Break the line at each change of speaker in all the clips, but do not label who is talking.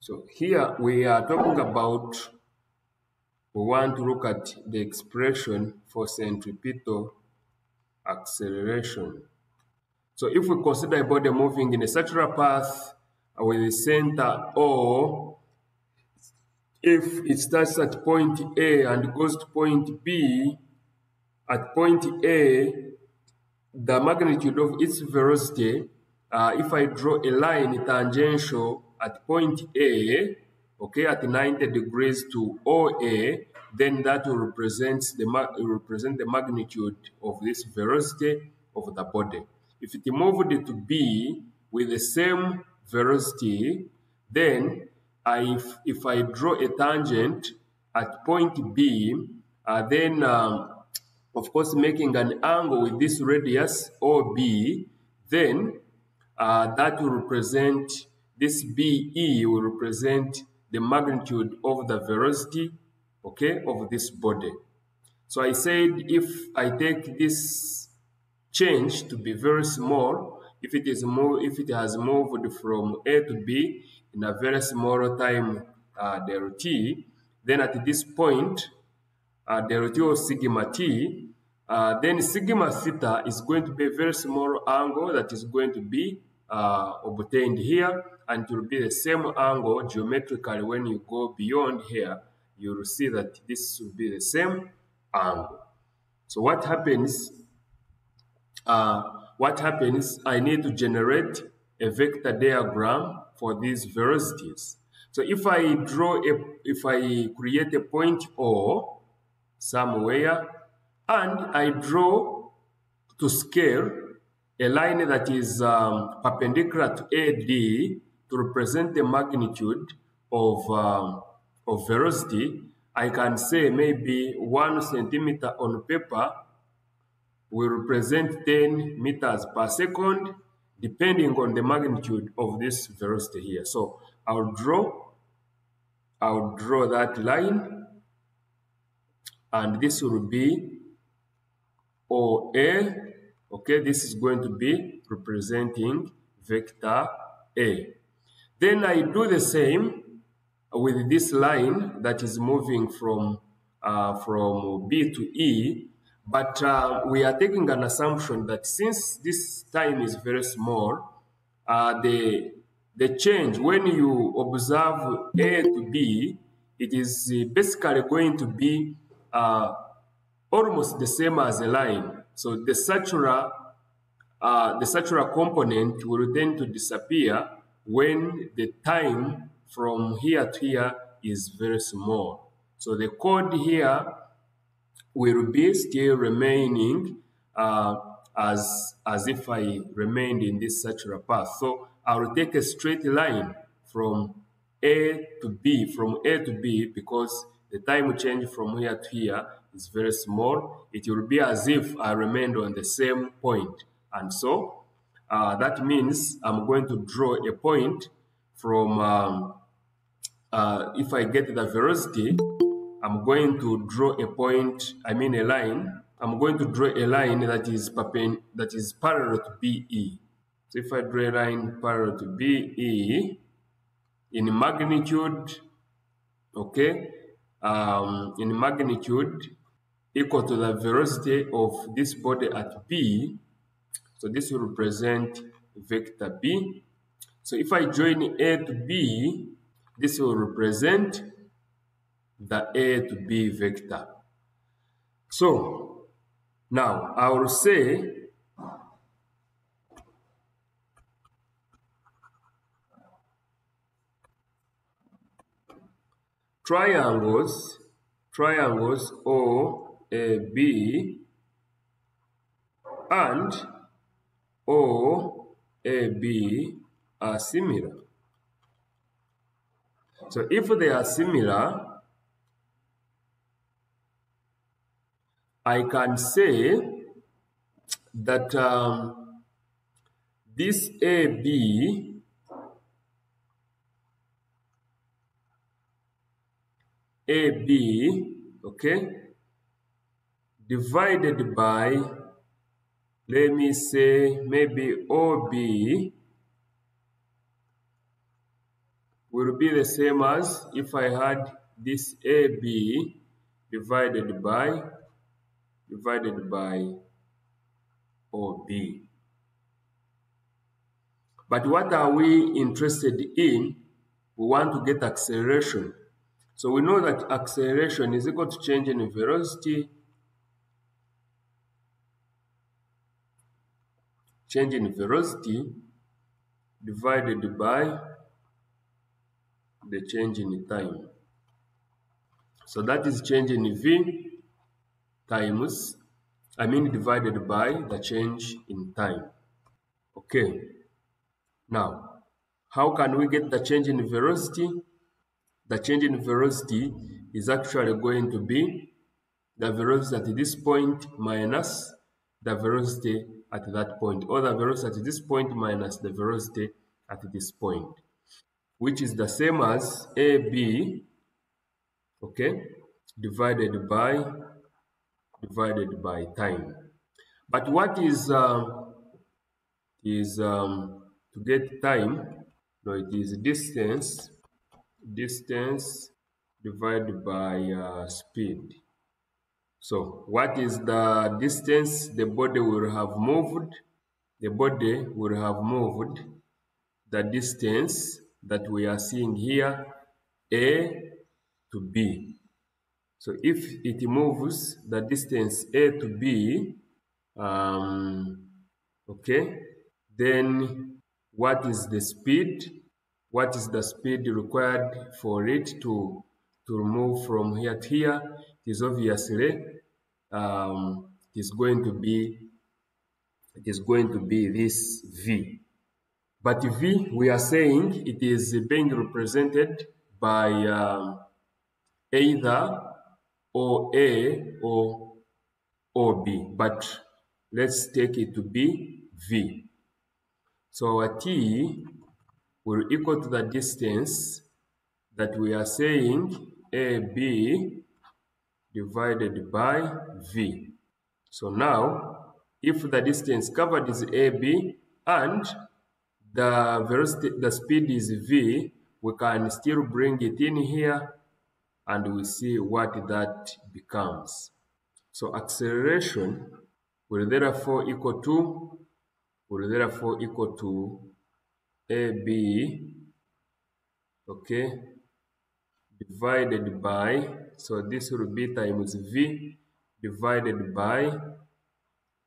So here we are talking about, we want to look at the expression for centripetal acceleration. So if we consider a body moving in a circular path with the center O, if it starts at point A and goes to point B, at point A, the magnitude of its velocity, uh, if I draw a line tangential at point A, okay, at 90 degrees to OA, then that will represent the, will represent the magnitude of this velocity of the body. If it moved to B with the same velocity, then I, if, if I draw a tangent at point B, uh, then um, of course making an angle with this radius OB, then uh, that will represent this BE will represent the magnitude of the velocity, okay, of this body. So I said if I take this change to be very small, if it is more, if it has moved from A to B in a very small time uh, del t, then at this point, uh, del t of sigma t, uh, then sigma theta is going to be a very small angle that is going to be uh, obtained here and it will be the same angle geometrically when you go beyond here you will see that this will be the same angle. So what happens uh, what happens I need to generate a vector diagram for these velocities. So if I draw a if I create a point O somewhere and I draw to scale a line that is um, perpendicular to AD to represent the magnitude of, um, of velocity, I can say maybe one centimeter on paper will represent 10 meters per second, depending on the magnitude of this velocity here. So I'll draw, I'll draw that line, and this will be OA. Okay, this is going to be representing vector A. Then I do the same with this line that is moving from, uh, from B to E, but uh, we are taking an assumption that since this time is very small, uh, the, the change when you observe A to B, it is basically going to be uh, almost the same as a line. So the Satura, uh, the Satura component will tend to disappear when the time from here to here is very small. So the code here will be still remaining uh, as, as if I remained in this Satura path. So I will take a straight line from A to B, from A to B, because the time change from here to here is very small. It will be as if I remained on the same point. And so uh, that means I'm going to draw a point from, um, uh, if I get the velocity, I'm going to draw a point, I mean a line, I'm going to draw a line that is, that is parallel to BE. So if I draw a line parallel to BE, in magnitude, okay, um, in magnitude equal to the velocity of this body at B, so this will represent vector B. So if I join A to B, this will represent the A to B vector. So now I will say triangles, triangles O, A, B, and O, A, B are similar. So if they are similar, I can say that um, this AB AB, okay, divided by let me say maybe OB will be the same as if I had this AB divided by divided by OB. But what are we interested in? We want to get acceleration. So we know that acceleration is equal to change in velocity, change in velocity divided by the change in time. So that is change in V times, I mean divided by the change in time. Okay. Now, how can we get the change in velocity? The change in velocity is actually going to be the velocity at this point minus the velocity at that point, or the velocity at this point minus the velocity at this point which is the same as AB, okay, divided by divided by time. But what is uh, is um, to get time? No, it is distance distance divided by uh, speed. So what is the distance the body will have moved? The body will have moved the distance that we are seeing here, A to B. So if it moves the distance A to B, um, okay, then what is the speed? What is the speed required for it to, to move from here to here? Is obviously um, is going to be is going to be this V. But V, we are saying it is being represented by um, either OA or OB, but let's take it to be V. So our T will equal to the distance that we are saying AB divided by V. So now, if the distance covered is AB and the velocity, the speed is v, we can still bring it in here and we see what that becomes. So acceleration will therefore equal to will therefore equal to AB okay divided by so this will be times V divided by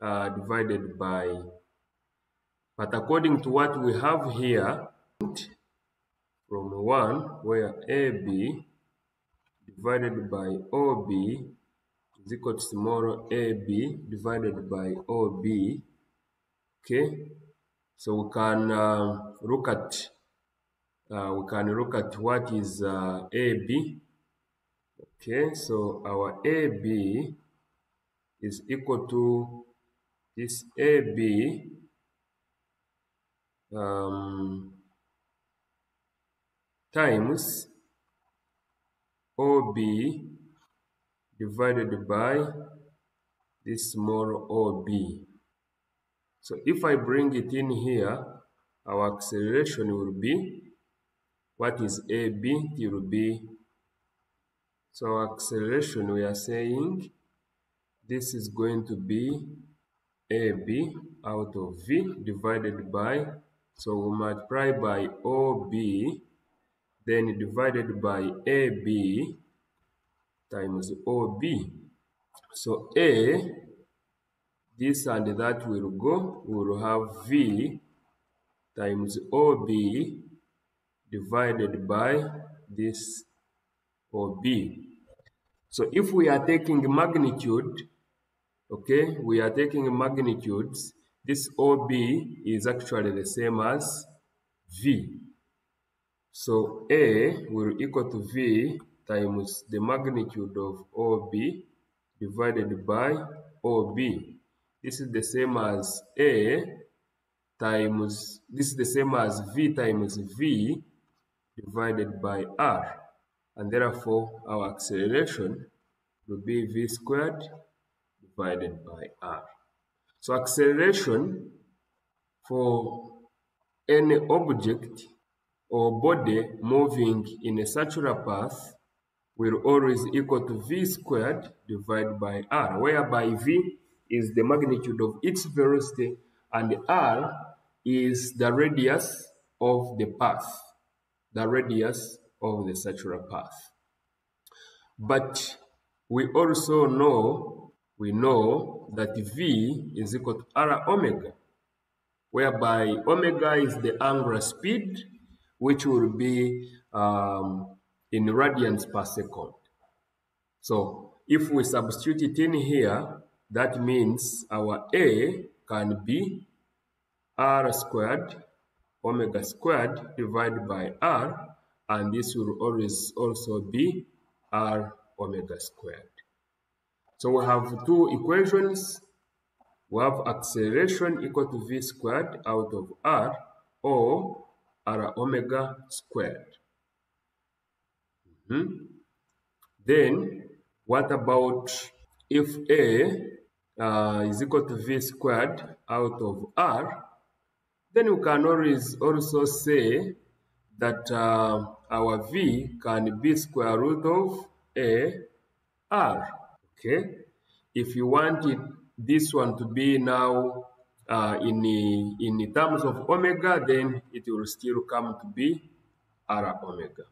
uh, divided by but according to what we have here, from 1, where AB divided by OB is equal to small AB divided by OB. Okay, so we can uh, look at uh, we can look at what is uh, AB. Okay, so our AB is equal to this AB um, times OB divided by this small OB. So if I bring it in here, our acceleration will be, what is AB? It will be, so acceleration we are saying, this is going to be AB out of V divided by so we multiply by OB, then divided by AB times OB. So A, this and that will go, we will have V times OB divided by this OB. So if we are taking magnitude, okay, we are taking magnitudes, this OB is actually the same as V. So A will equal to V times the magnitude of OB divided by OB. This is the same as A times, this is the same as V times V divided by R. And therefore, our acceleration will be V squared divided by R. So acceleration for any object or body moving in a circular path will always equal to v squared divided by r, whereby v is the magnitude of its velocity and r is the radius of the path, the radius of the circular path. But we also know, we know that v is equal to r omega, whereby omega is the angular speed, which will be um, in radians per second. So if we substitute it in here, that means our A can be r squared omega squared divided by r and this will always also be r omega squared. So we have two equations. We have acceleration equal to v squared out of r or r omega squared. Mm -hmm. Then what about if a uh, is equal to v squared out of r? Then we can always also say that uh, our v can be square root of a r. Okay, if you wanted this one to be now uh, in in terms of omega, then it will still come to be r omega.